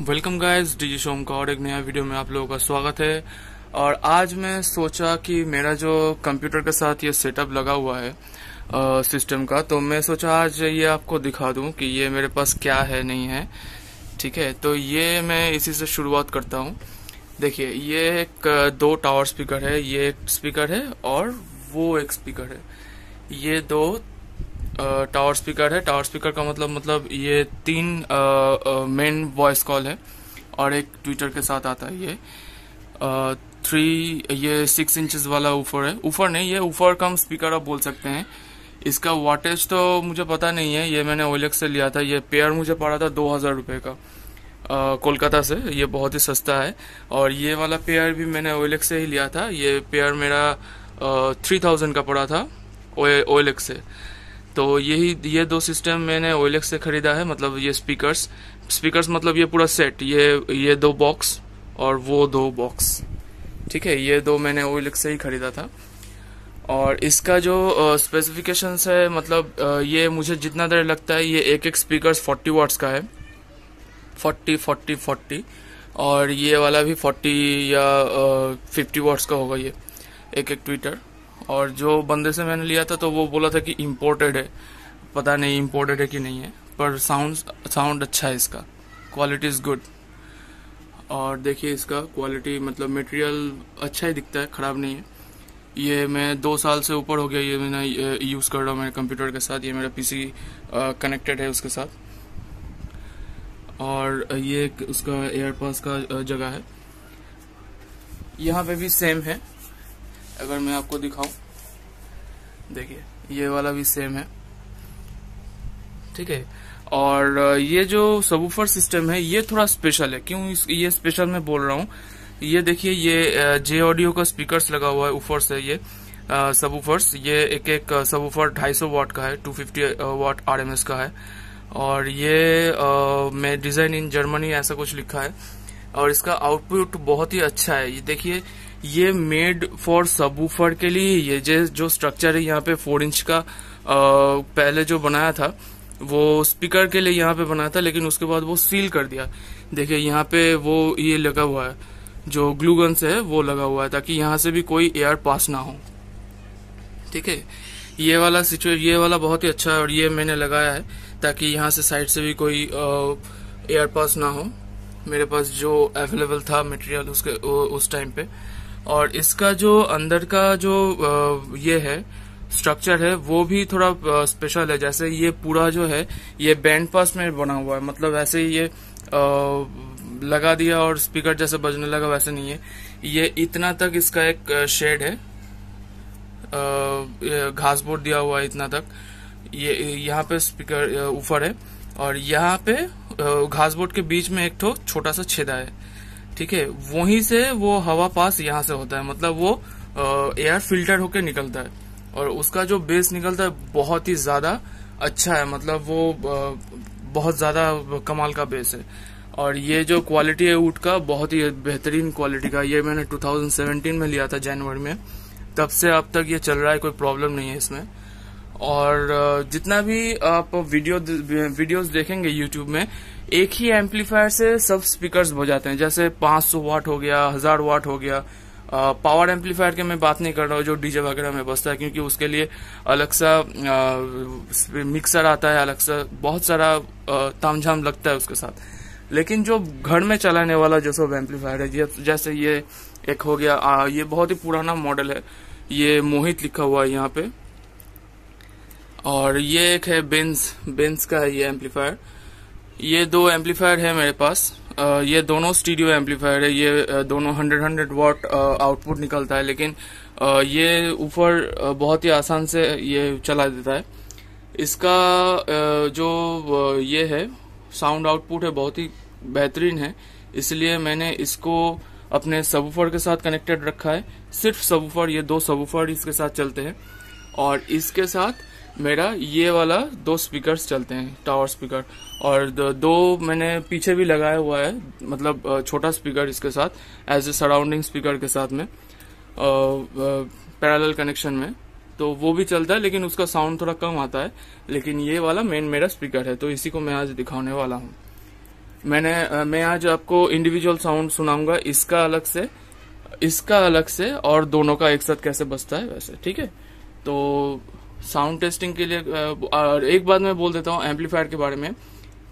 Welcome guys DG Shome का और एक नया वीडियो में आप लोगों का स्वागत है। और आज मैं सोचा कि मेरा जो कंप्यूटर के साथ ये सेटअप लगा हुआ है सिस्टम का तो मैं सोचा आज ये आपको दिखा दूँ कि ये मेरे पास क्या है, नहीं है। ठीक है? तो ये मैं इसी से शुरुआत करता हूँ। देखिए, ये एक दो टावर स्पीकर है, ये एक स्पीकर है और वो एक स्पीकर है। ये दो टावर स्पीकर है। टावर स्पीकर का मतलब मतलब ये तीन मेन वॉइस कॉल है और एक ट्विटर के साथ आता है ये। थ्री ये सिक्स इंचेस वाला ऊफर है। ऊफर नहीं, ये ऊफर कम स्पीकर आप बोल सकते हैं। इसका वाटेज तो मुझे पता नहीं है। ये मैंने ओलेक्स से लिया था। ये पेयर मुझे पड़ा था दो हज़ार रुपये का। कोलकाता से। ये बहुत ही सस्ता है। और ये वाला पेयर भी मैंने ओलेक्स से ही लिया था। ये पेयर मेरा थ्री थाउज़ेंड का पड़ा था। ओएलएक्स से। तो यही ये दो सिस्टम मैंने ओएलएक्स से खरीदा है मतलब ये स्पीकर्स स्पीकर्स मतलब ये पूरा सेट ये ये दो बॉक्स और वो दो बॉक्स ठीक है ये दो मैंने ओएलएक्स से ही खरीदा था। और इसका जो स्पेसिफिकेशन uh, है मतलब uh, ये मुझे जितना देर लगता है ये एक एक स्पीकर 40 वाट्स का है। 40 40 40 और ये वाला भी 40 या uh, 50 वाट्स का होगा ये। एक एक ट्विटर और जो बंदे से मैंने लिया था तो वो बोला था कि इम्पोर्टेड है। पता नहीं इम्पोर्टेड है कि नहीं है, पर साउंड साउंड अच्छा है इसका। क्वालिटी इज़ गुड और देखिए इसका क्वालिटी मतलब मटेरियल अच्छा ही दिखता है, खराब नहीं है। ये मैं दो साल से ऊपर हो गया, ये मैंने यूज़ कर रहा हूँ मेरे कंप्यूटर के साथ, ये मेरा पीसी कनेक्टेड है उसके साथ। और ये उसका एयरपास का जगह है। यहाँ पे भी सेम है। अगर मैं आपको दिखाऊँ देखिए ये वाला भी सेम है। ठीक है? और ये जो सबूफर सिस्टम है ये थोड़ा स्पेशल है। क्यों ये स्पेशल मैं बोल रहा हूँ? ये देखिए ये जे ऑडियो का स्पीकर्स लगा हुआ है ऊफर्स है ये सबूफर्स ये एक एक सबूफर 250 वाट का है 250 वाट आरएमएस का है। और ये आ, मैं डिज़ाइन इन जर्मनी ऐसा कुछ लिखा है। और इसका आउटपुट बहुत ही अच्छा है। ये देखिए ये मेड फॉर सबूफर के लिए ये जो स्ट्रक्चर है यहाँ पे फोर इंच का आ, पहले जो बनाया था वो स्पीकर के लिए यहाँ पे बनाया था लेकिन उसके बाद वो सील कर दिया। देखिए यहाँ पे वो ये लगा हुआ है जो ग्लूगन से है वो लगा हुआ है ताकि यहाँ से भी कोई एयर पास ना हो। ठीक है? ये वाला सिचुएशन ये वाला बहुत ही अच्छा है और ये मैंने लगाया है ताकि यहाँ से साइड से भी कोई एयर पास ना हो। मेरे पास जो अवेलेबल था मटेरियल उसके उस टाइम पे। और इसका जो अंदर का जो ये है स्ट्रक्चर है, वो भी थोड़ा स्पेशल है। जैसे ये पूरा जो है, ये बैंड पास में बना हुआ है। मतलब ऐसे ही ये लगा दिया और स्पीकर जैसे बजने लगा, वैसे नहीं है। ये इतना तक इसका एक शेड है। घास बोर्ड दिया हुआ है इतना तक। ये, यहाँ पे स्पीकर ऊपर है। और यहाँ पे घास बोर्ड के बीच में एक छोटा सा छेदा है। ठीक है, वहीं से वो हवा पास यहाँ से होता है मतलब वो एयर फ़िल्टर होकर निकलता है। और उसका जो बेस निकलता है, बहुत ही ज़्यादा अच्छा है मतलब वो बहुत ज़्यादा कमाल का बेस है। और ये जो क्वालिटी है ऊट का, बहुत ही बेहतरीन क्वालिटी का, ये मैंने 2017 में लिया था जनवरी में। तब से अब तक ये चल रहा है, कोई प्रॉब्लम नहीं है इसमें। और जितना भी आप वीडियो वीडियोस देखेंगे यूट्यूब में एक ही एम्पलीफायर से सब स्पीकर्स बजाते हैं। जैसे 500 वाट हो गया हज़ार वाट हो गया। पावर एम्पलीफायर के मैं बात नहीं कर रहा हूँ जो डीजे वगैरह में बसता है क्योंकि उसके लिए अलग सा मिक्सर आता है अलग सा बहुत सारा तामझाम लगता है उसके साथ। लेकिन जो घर में चलाने वाला जो सब एम्पलीफायर है जैसे ये एक हो गया आ, ये बहुत ही पुराना मॉडल है। ये मोहित लिखा हुआ है यहाँ पे। और ये एक है बेंस बेंस का है ये एम्पलीफायर ये दो एम्पलीफायर है मेरे पास. ये दोनों स्टीडियो एम्पलीफायर है. ये दोनों हंड्रेड हंड्रेड वॉट आउटपुट निकलता है, लेकिन ये ऊपर बहुत ही आसान से ये चला देता है. इसका जो ये है साउंड आउटपुट है, बहुत ही बेहतरीन है. इसलिए मैंने इसको अपने सबूफर के साथ कनेक्टेड रखा है. सिर्फ़ सबूफर ये दो सबूफर इसके साथ चलते हैं. और इसके साथ मेरा ये वाला दो स्पीकर्स चलते हैं टावर स्पीकर और दो मैंने पीछे भी लगाया हुआ है मतलब छोटा स्पीकर इसके साथ एज ए सराउंडिंग स्पीकर के साथ में पैरेलल कनेक्शन में। तो वो भी चलता है, लेकिन उसका साउंड थोड़ा कम आता है। लेकिन ये वाला मेन मेरा स्पीकर है तो इसी को मैं आज दिखाने वाला हूँ। मैंने मैं आज आपको इंडिविजुअल साउंड सुनाऊँगा, इसका अलग से, इसका अलग से, और दोनों का एक साथ कैसे बजता है, वैसे, ठीक है? तो साउंड टेस्टिंग के लिए एक बात मैं बोल देता हूँ एम्पलीफायर के बारे में।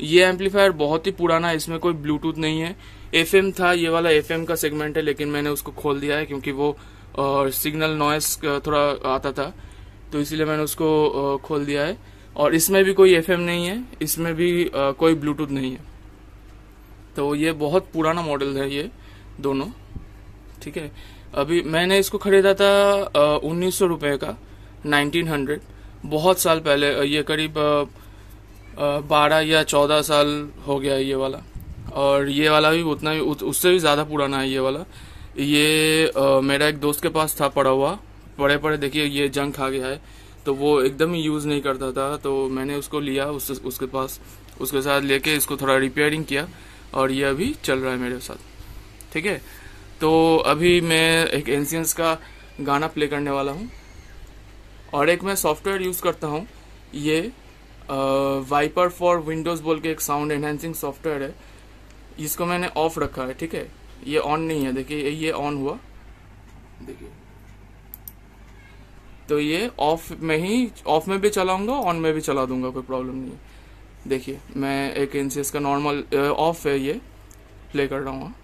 ये एम्पलीफायर बहुत ही पुराना है, इसमें कोई ब्लूटूथ नहीं है। एफएम था, ये वाला एफएम का सेगमेंट है, लेकिन मैंने उसको खोल दिया है क्योंकि वो सिग्नल नॉइस थोड़ा आता था। तो इसीलिए मैंने उसको खोल दिया है। और इसमें भी कोई एफएम नहीं है, इसमें भी कोई ब्लूटूथ नहीं है। तो ये बहुत पुराना मॉडल है ये, दोनों। ठीक है? अभी मैंने इसको खरीदा था उन्नीस सौ रुपए का। Nineteen hundred. बहुत साल पहले ये करीब बारह या चौदह साल हो गया ये वाला। और ये वाला भी उतना ही उससे भी ज़्यादा पुराना है ये वाला। ये आ, मेरा एक दोस्त के पास था पड़ा हुआ। पड़े पड़े देखिए ये जंग खा गया है। तो वो एकदम ही यूज़ नहीं करता था। तो मैंने उसको लिया उस, उसके पास उसके साथ लेके इसको थोड़ा रिपेयरिंग किया। और ये अभी चल रहा है मेरे साथ। ठीक है? तो अभी मैं एक एंसियंस का गाना प्ले करने वाला हूँ। और एक मैं सॉफ्टवेयर यूज़ करता हूँ, ये वाइपर फॉर विंडोज़ बोल के एक साउंड एनहेंसिंग सॉफ्टवेयर है। इसको मैंने ऑफ़ रखा है, ठीक है? ये ऑन नहीं है, देखिए, ये ऑन हुआ। देखिए। तो ये ऑफ़ में ही ऑफ़ में भी चलाऊँगा ऑन में भी चला दूँगा, कोई प्रॉब्लम नहीं है। देखिए, मैं एक इंच का नॉर्मल ऑफ़ है ये प्ले कर रहा हूँ।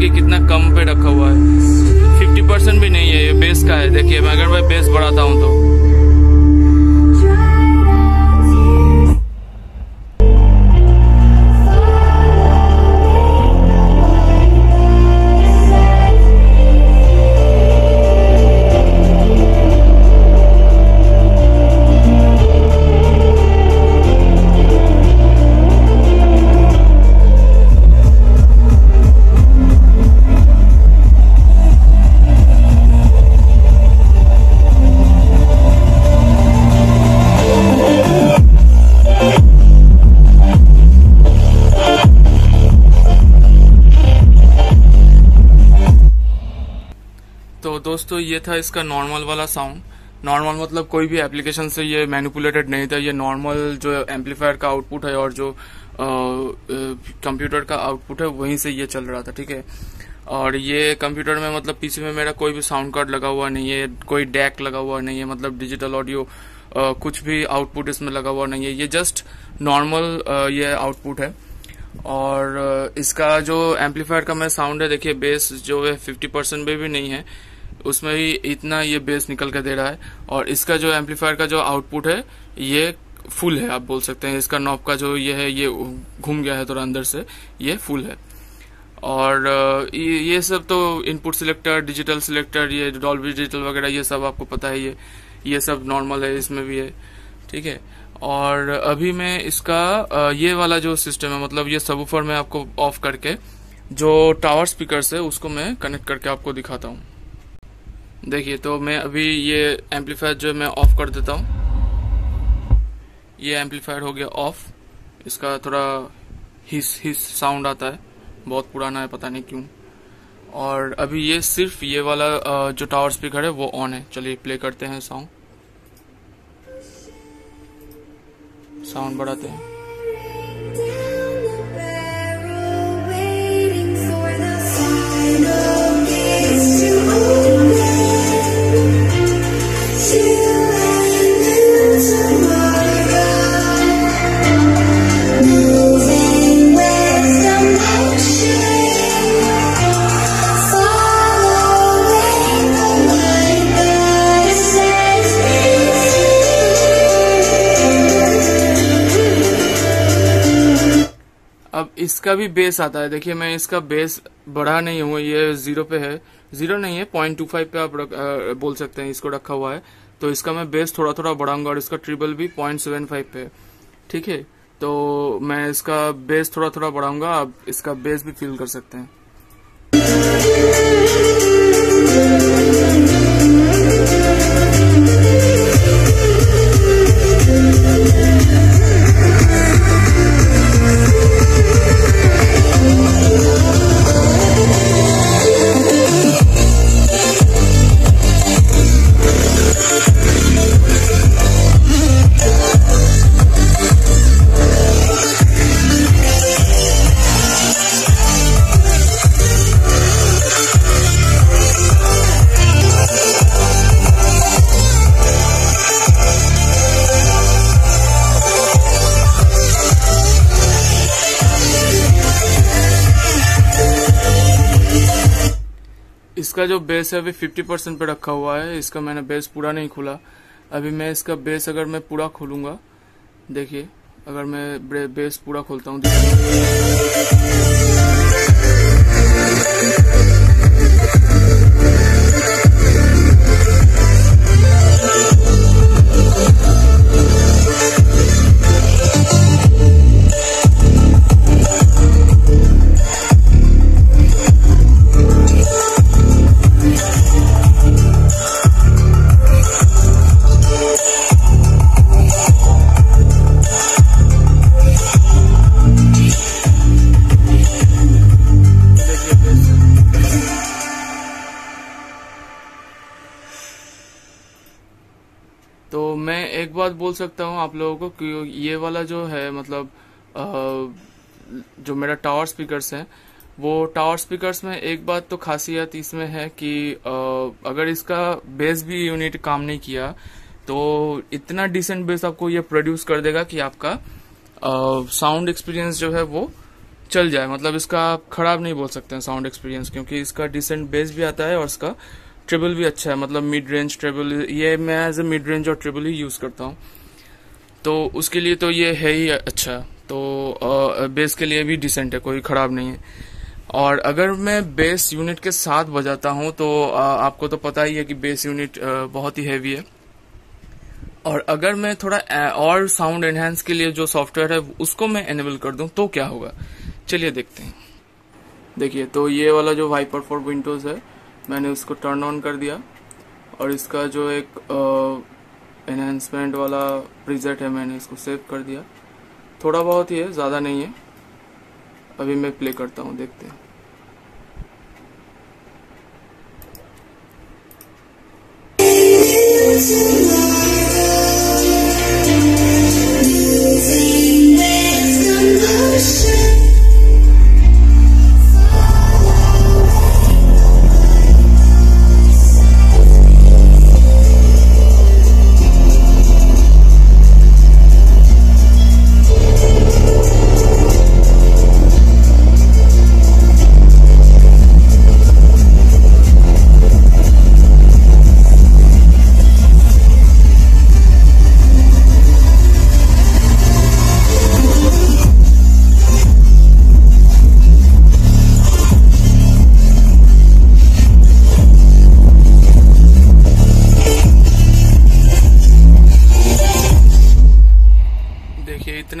देखिए कितना कम पे रखा हुआ है। फिफ्टी परसेंट भी नहीं है, ये बेस का है। देखिए, मैं अगर मैं बेस बढ़ाता हूँ तो। ये था इसका नॉर्मल वाला साउंड नॉर्मल मतलब कोई भी एप्लीकेशन से ये मैनिपुलेटेड नहीं था, ये नॉर्मल जो एम्पलीफायर का आउटपुट है और जो कंप्यूटर का आउटपुट है, वहीं से ये चल रहा था, ठीक है? और ये कंप्यूटर में मतलब पीसी में मेरा कोई भी साउंड कार्ड लगा हुआ नहीं है, कोई डैक लगा हुआ नहीं है मतलब डिजिटल ऑडियो कुछ भी आउटपुट इसमें लगा हुआ नहीं है, ये जस्ट नॉर्मल ये आउटपुट है। और इसका जो एम्पलीफायर का मैं साउंड है, देखिए बेस जो है फिफ्टी परसेंट भी नहीं है उसमें भी इतना ये बेस निकल कर दे रहा है और इसका जो एम्पलीफायर का जो आउटपुट है, ये फुल है, आप बोल सकते हैं। इसका नॉब का जो ये है, ये घूम गया है थोड़ा अंदर से, ये फुल है। और ये सब तो इनपुट सिलेक्टर डिजिटल सिलेक्टर ये डॉल्बी डिजिटल वगैरह, ये सब आपको पता है, ये ये सब नॉर्मल है, इसमें भी है। ठीक है? और अभी मैं इसका ये वाला जो सिस्टम है मतलब ये सबूफर में आपको ऑफ़ करके, जो टावर स्पीकर है, उसको मैं कनेक्ट करके आपको दिखाता हूँ। देखिए तो मैं अभी ये एम्पलीफायर जो मैं ऑफ़ कर देता हूँ। ये एम्पलीफायर हो गया ऑफ़ इसका थोड़ा हिस हिस साउंड आता है। बहुत पुराना है, पता नहीं क्यों। और अभी ये सिर्फ़ ये वाला जो टावर स्पीकर है, वो ऑन है। चलिए प्ले करते हैं सॉन्ग साउंड बढ़ाते हैं। इसका भी बेस आता है। देखिए मैं इसका बेस बढ़ा नहीं हूँ ये ज़ीरो पे है। ज़ीरो नहीं है पॉइंट टू फाइव पे आप रख, आ, बोल सकते हैं इसको रखा हुआ है। तो इसका मैं बेस थोड़ा थोड़ा बढ़ाऊँगा और इसका ट्रिपल भी पॉइंट सेवन फाइव पे ठीक है? तो मैं इसका बेस थोड़ा थोड़ा बढ़ाऊँगा आप इसका बेस भी फील कर सकते हैं। इसका जो बेस है, अभी 50 परसेंट पर रखा हुआ है। इसका मैंने बेस पूरा नहीं खोला। अभी मैं इसका बेस अगर मैं पूरा खोलूँगा, देखिए, अगर मैं बेस पूरा खोलता हूँ एक बात बोल सकता हूँ आप लोगों को कि ये वाला जो है मतलब जो मेरा टावर स्पीकर्स है, वो टावर स्पीकर्स में एक बात तो खासियत इसमें है कि अगर इसका बेस भी यूनिट काम नहीं किया तो इतना डिसेंट बेस आपको ये प्रोड्यूस कर देगा कि आपका साउंड एक्सपीरियंस जो है वो चल जाए। मतलब इसका आप खराब नहीं बोल सकते हैं साउंड एक्सपीरियंस क्योंकि इसका डिसेंट बेस भी आता है और इसका ट्रिबल भी अच्छा है मतलब मिड रेंज ट्रिबल ये मैं एज ए मिड रेंज और ट्रिबल ही यूज़ करता हूँ। तो उसके लिए तो ये है ही अच्छा। तो बेस के लिए भी डिसेंट है, कोई खराब नहीं है। और अगर मैं बेस यूनिट के साथ बजाता हूँ तो आपको तो पता ही है कि बेस यूनिट बहुत ही हैवी है। और अगर मैं थोड़ा और साउंड एनहेंस के लिए जो सॉफ्टवेयर है, उसको मैं एनेबल कर दूँ तो क्या होगा? चलिए देखते हैं। देखिए तो ये वाला जो वाइपर फॉर विंडोज़ है मैंने उसको टर्न ऑन कर दिया और इसका जो एक एनहेंसमेंट वाला प्रीजेट है मैंने इसको सेव कर दिया। थोड़ा बहुत ही है, ज़्यादा नहीं है। अभी मैं प्ले करता हूँ, देखते हैं।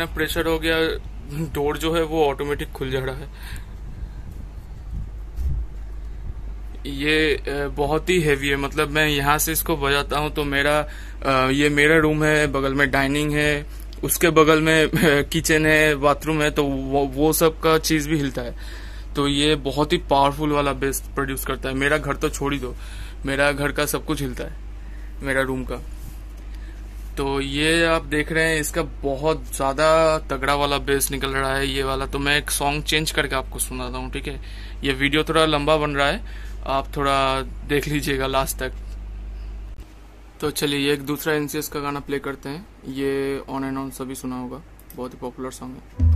इतना प्रेशर हो गया डोर जो है वो ऑटोमेटिक खुल जा रहा है। ये बहुत ही हैवी है। मतलब मैं यहाँ से इसको बजाता हूँ तो मेरा ये मेरा रूम है बगल में डाइनिंग है उसके बगल में किचन है बाथरूम है तो वो, सब का चीज़ भी हिलता है। तो ये बहुत ही पावरफुल वाला बेस प्रोड्यूस करता है। मेरा घर तो छोड़ ही दो। मेरा घर का सब कुछ हिलता है मेरा रूम का। तो ये आप देख रहे हैं, इसका बहुत ज़्यादा तगड़ा वाला बेस निकल रहा है, ये वाला। तो मैं एक सॉन्ग चेंज करके आपको सुनाता हूँ, ठीक है? ये वीडियो थोड़ा लंबा बन रहा है, आप थोड़ा देख लीजिएगा लास्ट तक। तो चलिए एक दूसरा एनसीएस का गाना प्ले करते हैं। ये ऑन एंड ऑन सभी सुना होगा, बहुत ही पॉपुलर सॉन्ग है।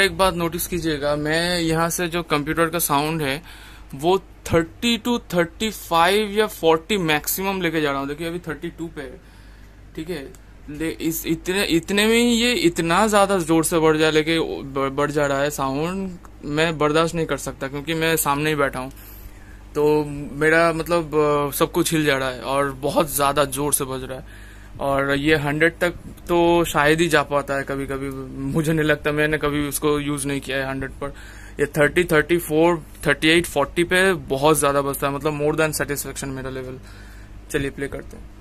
एक बात नोटिस कीजिएगा, मैं यहाँ से जो कंप्यूटर का साउंड है, वो 30 टू 35 या 40 मैक्सिमम लेके जा रहा हूँ। देखिए, अभी 32 पे है। ठीक है? इस, इतने इतने में ये इतना ज़्यादा ज़ोर से बढ़ जा, लेके बढ़ जा रहा है साउंड मैं बर्दाश्त नहीं कर सकता, क्योंकि मैं सामने ही बैठा हूँ। तो मेरा मतलब सब कुछ हिल जा रहा है और बहुत ज़्यादा ज़ोर से बज रहा है। और ये हंड्रेड तक तो शायद ही जा पाता है कभी कभी मुझे नहीं लगता, मैंने कभी उसको यूज़ नहीं किया है हंड्रेड पर। ये thirty thirty four thirty eight forty पे बहुत ज़्यादा बसता है मतलब मोर देन सेटिस्फेक्शन मेरा लेवल चलिए प्ले करते हैं।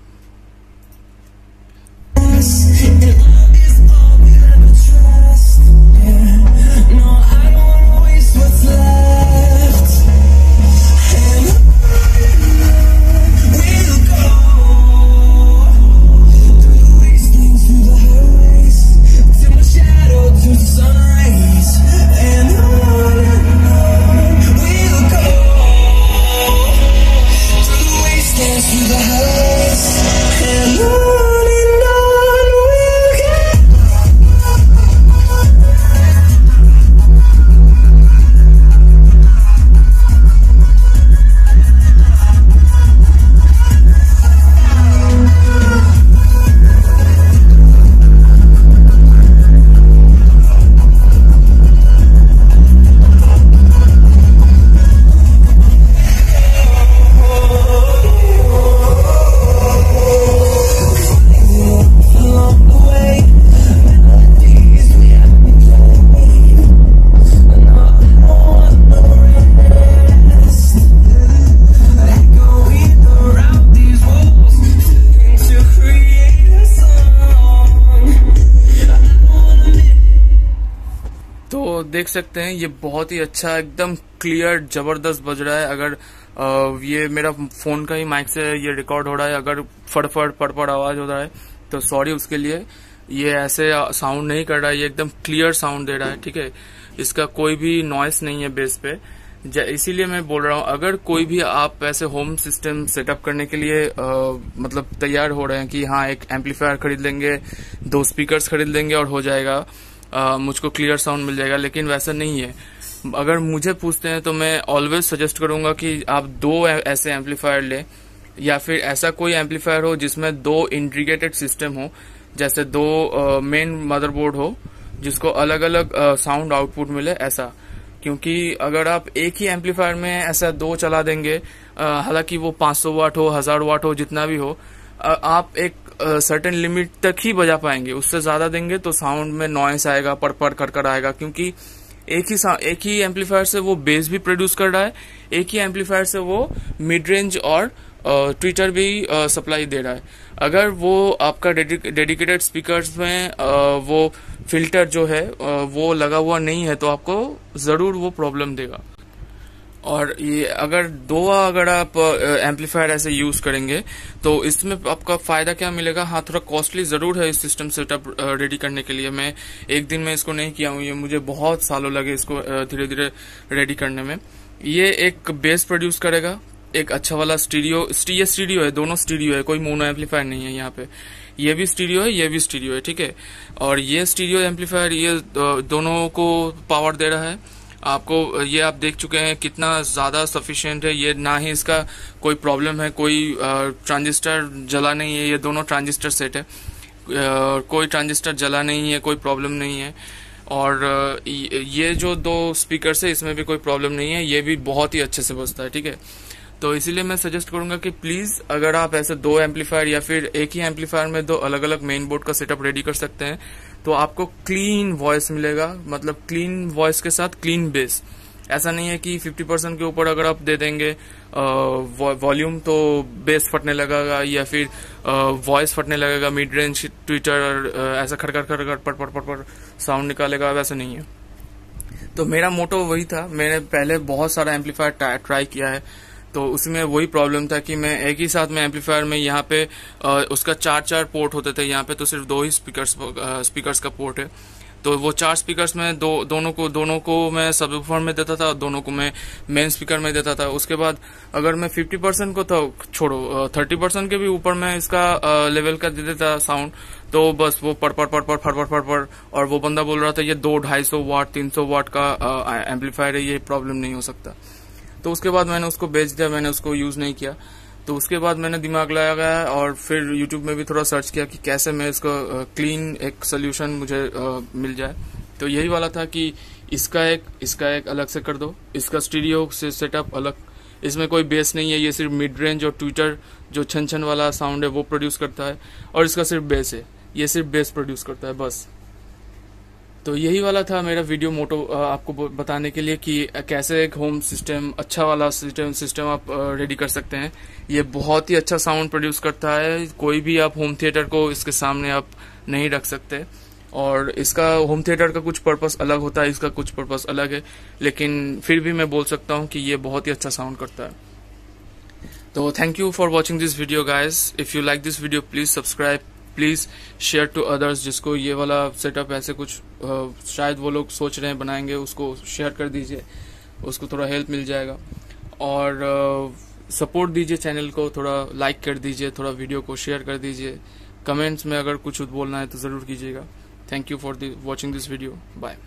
सकते हैं। ये बहुत ही अच्छा एकदम क्लियर ज़बरदस्त बज रहा है। अगर आ, ये मेरा फ़ोन का ही माइक से ये रिकॉर्ड हो रहा है अगर फड़फड़ पड़पड़ आवाज़ हो रहा है तो सॉरी उसके लिए। ये ऐसे साउंड नहीं कर रहा है ये एकदम क्लियर साउंड दे रहा है ठीक है? इसका कोई भी नॉइस नहीं है बेस पे। इसीलिए मैं बोल रहा हूँ अगर कोई भी आप ऐसे होम सिस्टम सेटअप करने के लिए आ, मतलब तैयार हो रहे हैं कि हाँ एक एम्पलीफायर खरीद लेंगे दो स्पीकर्स खरीद लेंगे और हो जाएगा मुझको क्लियर साउंड मिल जाएगा, लेकिन वैसा नहीं है। अगर मुझे पूछते हैं तो मैं ऑलवेज सजेस्ट करूँगा कि आप दो ऐसे एम्पलीफायर लें, या फिर ऐसा कोई एम्पलीफायर हो जिसमें दो इंटीग्रेटेड सिस्टम हो, जैसे दो मेन मदरबोर्ड हो, जिसको अलग अलग साउंड आउटपुट मिले, ऐसा। क्योंकि अगर आप एक ही एम्पलीफायर में ऐसा दो चला देंगे हालाँकि वो 500 वाट हो, हज़ार वाट हो, जितना भी हो आप एक सर्टेन लिमिट तक ही बजा पाएँगे। उससे ज़्यादा देंगे तो साउंड में नॉइस आएगा पड़ पड़ कर कर आएगा, क्योंकि एक ही एक ही एम्पलीफायर से वो बेस भी प्रोड्यूस कर रहा है, एक ही एम्पलीफायर से वो मिड रेंज और ट्विटर भी सप्लाई दे रहा है। अगर वो आपका डेडिकेटेड स्पीकर्स में वो फ़िल्टर जो है वो लगा हुआ नहीं है तो आपको ज़रूर वो प्रॉब्लम देगा। और ये अगर दो अगर आप एम्पलीफायर ऐसे यूज़ करेंगे तो इसमें आपका फ़ायदा क्या मिलेगा? हाँ थोड़ा कॉस्टली ज़रूर है इस सिस्टम सेटअप रेडी करने के लिए। मैं एक दिन में इसको नहीं किया हूँ, ये मुझे बहुत सालों लगे इसको धीरे धीरे रेडी करने में। ये एक बेस प्रोड्यूस करेगा, एक अच्छा वाला स्टीडियो ये स्टीडियो है, दोनों स्टीडियो है, कोई मोनो एम्पलीफायर नहीं है यहाँ पे। ये भी स्टीडियो है, ये भी स्टीडियो है, ठीक है? और ये स्टीडियो एम्पलीफायर ये दोनों को पावर दे रहा है। आपको, ये आप देख चुके हैं कितना ज़्यादा सफिशियंट है, ये ना ही इसका कोई प्रॉब्लम है, कोई ट्रांजिस्टर जला नहीं है, ये दोनों ट्रांजिस्टर सेट है। कोई ट्रांजिस्टर जला नहीं है, कोई प्रॉब्लम नहीं है। और ये जो दो स्पीकर है इसमें भी कोई प्रॉब्लम नहीं है, ये भी बहुत ही अच्छे से बजता है, ठीक है? तो इसीलिए मैं सजेस्ट करूँगा कि प्लीज़ अगर आप ऐसे दो एम्पलीफायर या फिर एक ही एम्पलीफायर में दो अलग अलग मेन बोर्ड का सेटअप रेडी कर सकते हैं तो आपको क्लीन वॉइस मिलेगा मतलब क्लीन वॉइस के साथ क्लीन बेस ऐसा नहीं है कि 50 परसेंट के ऊपर अगर आप दे देंगे वॉल्यूम तो बेस फटने लगेगा या फिर वॉइस फटने लगेगा मिड रेंज ट्विटर ऐसा खड़खड़ खड़खड़ पट पट पट पट साउंड निकालेगा, वैसा नहीं है। तो मेरा मोटो वही था, मैंने पहले बहुत सारा एम्पलीफायर ट्राई किया है। तो उसमें वही प्रॉब्लम था कि मैं एक ही साथ में एम्पलीफायर में यहाँ पे आ, उसका चार चार पोर्ट होते थे। यहाँ पे तो सिर्फ़ दो ही स्पीकर्स स्पीकर्स का पोर्ट है। तो वो चार स्पीकर्स में दो दोनों को दोनों को मैं सब में देता था दोनों को मैं मेन स्पीकर में देता था। उसके बाद अगर मैं 50 परसेंट को तो छोड़ो 30 परसेंट के भी ऊपर मैं इसका लेवल का दे देता साउंड तो बस वो पड़ पड़ पड़ पड़ फड़ पड़ पड़ पड़ और वो बंदा बोल रहा था ये दो ढाई सौ वाट तीन सौ वाट का एम्पलीफायर है ये प्रॉब्लम नहीं हो सकता। तो उसके बाद मैंने उसको बेच दिया, मैंने उसको यूज़ नहीं किया। तो उसके बाद मैंने दिमाग लगाया गया और फिर यूट्यूब में भी थोड़ा सर्च किया कि कैसे मैं इसको क्लीन एक सोल्यूशन मुझे मिल जाए। तो यही वाला था कि इसका एक इसका एक अलग से कर दो। इसका स्टूडियो से सेटअप अलग। इसमें कोई बेस नहीं है, ये सिर्फ़ मिड रेंज और ट्विटर जो छन छन वाला साउंड है वो प्रोड्यूस करता है। और इसका सिर्फ़ बेस है। ये सिर्फ़ बेस प्रोड्यूस करता है, बस। तो यही वाला था मेरा वीडियो मोटो आपको बताने के लिए कि कैसे एक होम सिस्टम अच्छा वाला सिस्टम सिस्टम आप रेडी कर सकते हैं। ये बहुत ही अच्छा साउंड प्रोड्यूस करता है। कोई भी आप होम थिएटर को इसके सामने आप नहीं रख सकते। और इसका होम थिएटर का कुछ पर्पस अलग होता है, इसका कुछ पर्पस अलग है। लेकिन फिर भी मैं बोल सकता हूँ कि ये बहुत ही अच्छा साउंड करता है। तो thank you for watching this video guys if you like this video please subscribe please share to others जिसको ये वाला सेटअप ऐसे कुछ शायद वो लोग सोच रहे हैं, बनाएँगे, उसको शेयर कर दीजिए, उसको थोड़ा हेल्प मिल जाएगा। और सपोर्ट दीजिए चैनल को, थोड़ा लाइक कर दीजिए, थोड़ा वीडियो को शेयर कर दीजिए। कमेंट्स में अगर कुछ बोलना है तो ज़रूर कीजिएगा। Thank you for watching this video bye